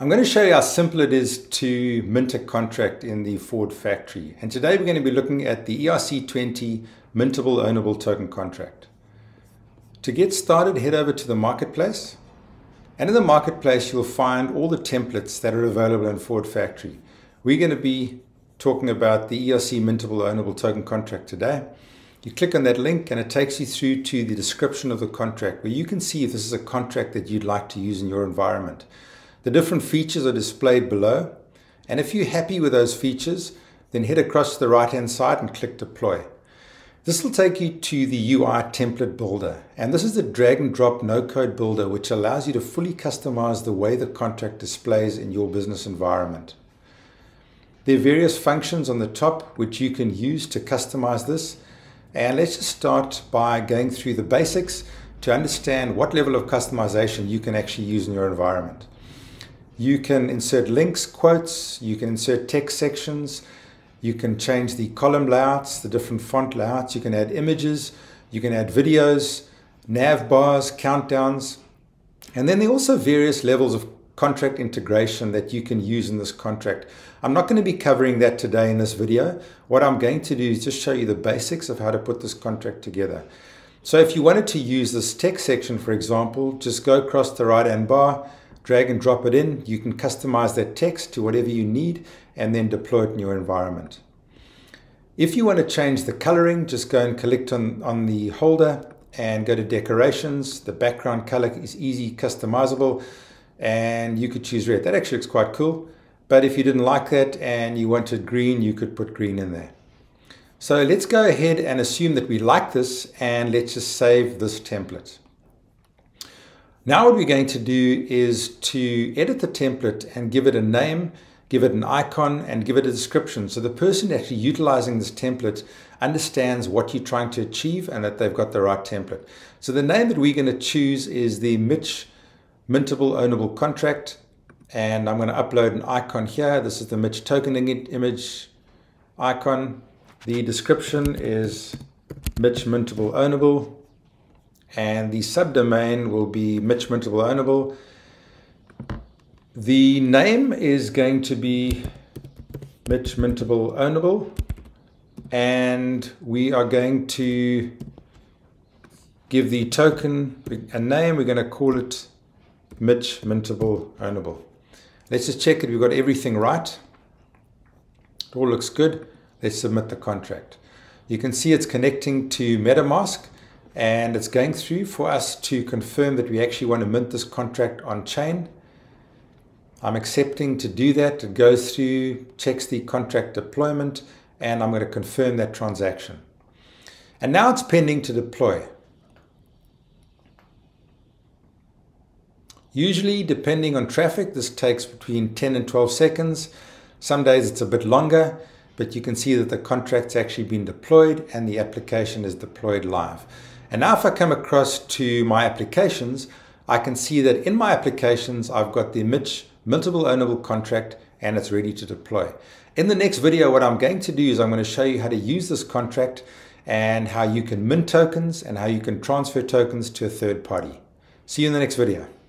I'm going to show you how simple it is to mint a contract in the Forward factory. And today we're going to be looking at the ERC20 Mintable Ownable Token Contract. To get started, head over to the Marketplace. And in the Marketplace, you'll find all the templates that are available in Forward Factory. We're going to be talking about the ERC Mintable Ownable Token Contract today. You click on that link and it takes you through to the description of the contract where you can see if this is a contract that you'd like to use in your environment. The different features are displayed below. And if you're happy with those features, then head across to the right hand side and click deploy. This will take you to the UI template builder. And this is the drag and drop no code builder, which allows you to fully customize the way the contract displays in your business environment. There are various functions on the top which you can use to customize this. And let's just start by going through the basics to understand what level of customization you can actually use in your environment. You can insert links, quotes, you can insert text sections, you can change the column layouts, the different font layouts, you can add images, you can add videos, nav bars, countdowns, and then there are also various levels of contract integration that you can use in this contract. I'm not going to be covering that today in this video. What I'm going to do is just show you the basics of how to put this contract together. So if you wanted to use this text section, for example, just go across the right hand bar, drag and drop it in. You can customize that text to whatever you need and then deploy it in your environment. If you want to change the coloring, just go and click on, on the holder and go to decorations. The background color is easy customizable and you could choose red. That actually looks quite cool. But if you didn't like that and you wanted green, you could put green in there. So let's go ahead and assume that we like this and let's just save this template. Now what we're going to do is to edit the template and give it a name, give it an icon, and give it a description. So the person actually utilizing this template understands what you're trying to achieve and that they've got the right template. So the name that we're going to choose is the Mitch Mintable Ownable Contract. And I'm going to upload an icon here. This is the Mitch token image icon. The description is Mitch Mintable Ownable and the subdomain will be Mitch Mintable Ownable. The name is going to be Mitch Mintable Ownable, and we are going to give the token a name. We're going to call it Mitch Mintable Ownable. Let's just check that we've got everything right. It all looks good. Let's submit the contract. You can see it's connecting to MetaMask and it's going through for us to confirm that we actually want to mint this contract on chain. I'm accepting to do that. It goes through, checks the contract deployment, and I'm going to confirm that transaction. And now it's pending to deploy. Usually, depending on traffic, this takes between 10 and 12 seconds. Some days it's a bit longer, but you can see that the contract's actually been deployed and the application is deployed live. And now if I come across to my applications, I can see that in my applications, I've got the Mitch Mintable Ownable contract and it's ready to deploy. In the next video, what I'm going to do is I'm going to show you how to use this contract and how you can mint tokens and how you can transfer tokens to a third party. See you in the next video.